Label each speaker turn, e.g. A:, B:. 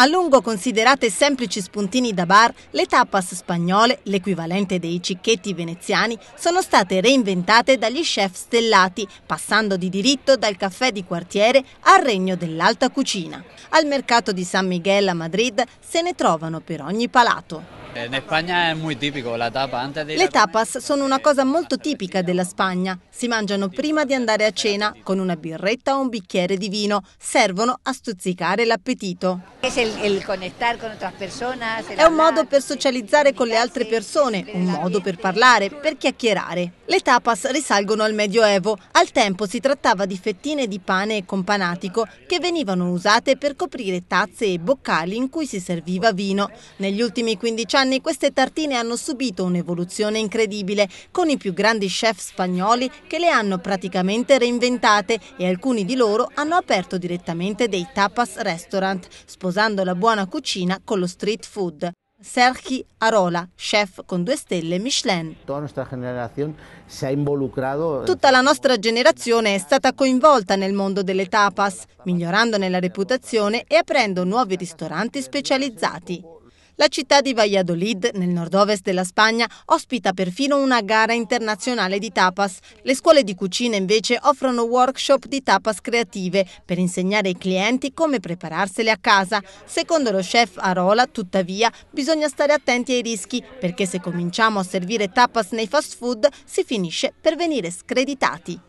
A: A lungo considerate semplici spuntini da bar, le tapas spagnole, l'equivalente dei cicchetti veneziani, sono state reinventate dagli chef stellati, passando di diritto dal caffè di quartiere al regno dell'alta cucina. Al mercato di San Miguel a Madrid se ne trovano per ogni palato.
B: In Spagna è molto tipico la tapa antes de
A: Le tapas sono una cosa molto tipica della Spagna. Si mangiano prima di andare a cena con una birretta o un bicchiere di vino. Servono a stuzzicare l'appetito. È un modo per socializzare con le altre persone, un modo per parlare, per chiacchierare. Le tapas risalgono al Medioevo. Al tempo si trattava di fettine di pane e companatico che venivano usate per coprire tazze e boccali in cui si serviva vino. Negli ultimi 15 anni queste tartine hanno subito un'evoluzione incredibile, con i più grandi chef spagnoli che le hanno praticamente reinventate e alcuni di loro hanno aperto direttamente dei tapas restaurant, sposando la buona cucina con lo street food. Sergi Arola, chef con due stelle Michelin. Tutta la nostra generazione è stata coinvolta nel mondo delle tapas, migliorandone la reputazione e aprendo nuovi ristoranti specializzati. La città di Valladolid, nel nord-ovest della Spagna, ospita perfino una gara internazionale di tapas. Le scuole di cucina invece offrono workshop di tapas creative per insegnare ai clienti come prepararsele a casa. Secondo lo chef Arola, tuttavia, bisogna stare attenti ai rischi perché se cominciamo a servire tapas nei fast food si finisce per venire screditati.